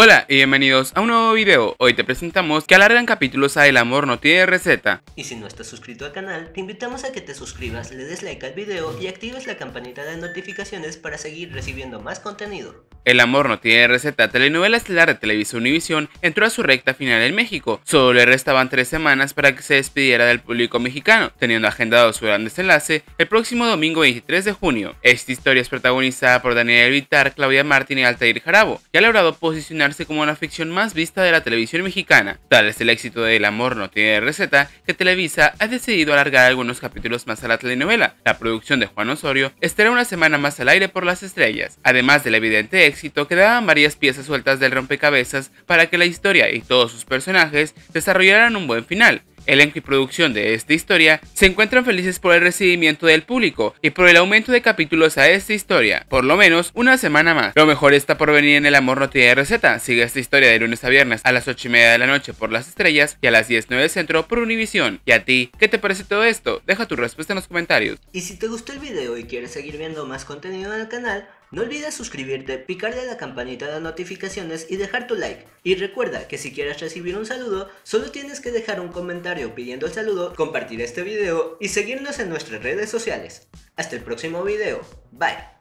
Hola y bienvenidos a un nuevo video. Hoy te presentamos que alargan capítulos a El amor no tiene receta. Y si no estás suscrito al canal, te invitamos a que te suscribas, le des like al video y actives la campanita de notificaciones para seguir recibiendo más contenido. El amor no tiene receta, telenovela estelar de Televisa Univisión, entró a su recta final en México. Solo le restaban tres semanas para que se despidiera del público mexicano, teniendo agendado su gran desenlace el próximo domingo 23 de junio. Esta historia es protagonizada por Daniel Vitar, Claudia Martín y Altair Jarabo, y ha logrado posicionar como la ficción más vista de la televisión mexicana. Tal es el éxito de El amor no tiene receta que Televisa ha decidido alargar algunos capítulos más a la telenovela. La producción de Juan Osorio estará una semana más al aire por las estrellas. Además del evidente éxito, quedaban varias piezas sueltas del rompecabezas para que la historia y todos sus personajes desarrollaran un buen final elenco y producción de esta historia se encuentran felices por el recibimiento del público y por el aumento de capítulos a esta historia, por lo menos una semana más. Lo mejor está por venir en El Amor No Tiene Receta. Sigue esta historia de lunes a viernes a las 8 y media de la noche por las estrellas y a las 10 9 centro por Univisión. ¿Y a ti qué te parece todo esto? Deja tu respuesta en los comentarios. Y si te gustó el video y quieres seguir viendo más contenido en el canal, no olvides suscribirte, picarle a la campanita de notificaciones y dejar tu like. Y recuerda que si quieres recibir un saludo, solo tienes que dejar un comentario pidiendo el saludo, compartir este video y seguirnos en nuestras redes sociales. Hasta el próximo video. Bye.